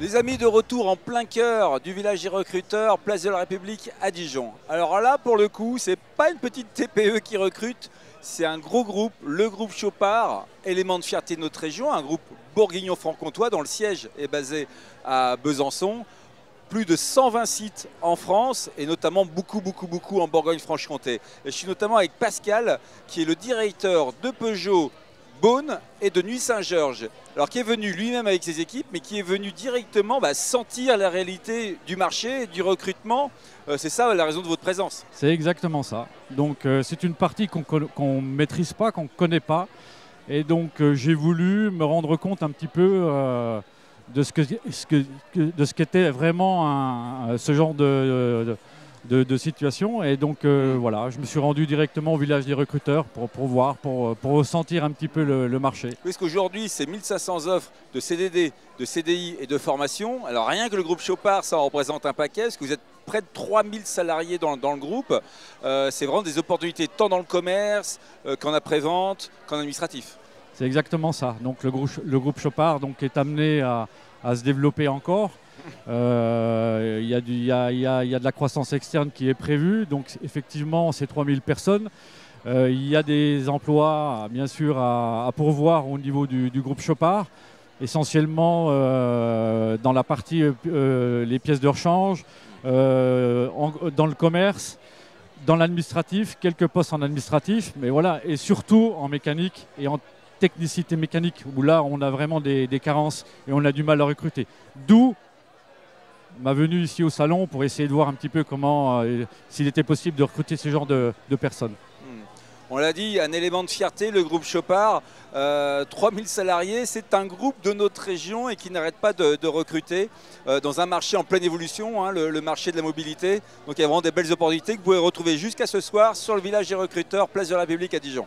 Les amis de retour en plein cœur du village des recruteurs, place de la République à Dijon. Alors là, pour le coup, c'est pas une petite TPE qui recrute, c'est un gros groupe, le groupe Chopard, élément de fierté de notre région, un groupe bourguignon-franc-comtois dont le siège est basé à Besançon. Plus de 120 sites en France et notamment beaucoup, beaucoup, beaucoup en Bourgogne-Franche-Comté. Je suis notamment avec Pascal, qui est le directeur de Peugeot Beaune et de Nuit Saint-Georges. Alors qui est venu lui-même avec ses équipes, mais qui est venu directement bah, sentir la réalité du marché, du recrutement. Euh, c'est ça la raison de votre présence. C'est exactement ça. Donc euh, c'est une partie qu'on ne maîtrise pas, qu'on ne connaît pas. Et donc euh, j'ai voulu me rendre compte un petit peu de ce que, qu'était vraiment ce genre de, situation. Et donc euh, voilà, je me suis rendu directement au village des recruteurs pour, pour voir, pour, pour ressentir un petit peu le, marché. Parce qu'aujourd'hui, c'est 1500 offres de CDD, de CDI et de formation. Alors rien que le groupe Chopard, ça représente un paquet, parce que vous êtes près de 3000 salariés dans, dans le groupe. Euh, c'est vraiment des opportunités tant dans le commerce euh, qu'en après-vente, qu'en administratif. C'est exactement ça. Donc le groupe, le groupe Chopard donc, est amené à, à se développer encore. y, a de la croissance externe qui est prévue, donc effectivement c'est 3000 personnes. Euh, il y a des emplois bien sûr à, pourvoir au niveau du, groupe Chopard, essentiellement euh, dans la partie euh, les pièces de rechange, dans le commerce, dans l'administratif, quelques postes en administratif, mais voilà, et surtout en mécanique et en technicité mécanique, où là on a vraiment des, des carences et on a du mal à recruter. D'où ma venue ici au salon pour essayer de voir un petit peu comment, euh, s'il était possible de recruter ce genre de, personnes. Hmm. On l'a dit, un élément de fierté, le groupe Chopard, 3000 euh, salariés, c'est un groupe de notre région et qui n'arrête pas de, recruter euh, dans un marché en pleine évolution, hein, le, marché de la mobilité. Donc il y a vraiment des belles opportunités que vous pouvez retrouver jusqu'à ce soir sur le village des recruteurs, place de la République à Dijon.